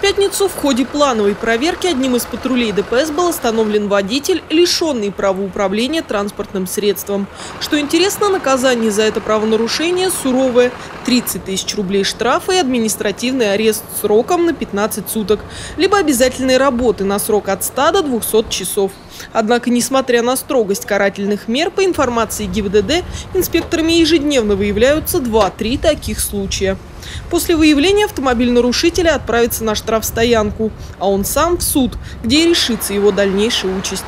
пятницу в ходе плановой проверки одним из патрулей ДПС был остановлен водитель, лишенный права управления транспортным средством. Что интересно, наказание за это правонарушение суровое – 30 тысяч рублей штрафа и административный арест сроком на 15 суток, либо обязательные работы на срок от 100 до 200 часов. Однако, несмотря на строгость карательных мер, по информации ГИБДД, инспекторами ежедневно выявляются 2-3 таких случая. После выявления автомобиль нарушителя отправится на штрафстоянку, а он сам в суд, где и решится его дальнейшая участь.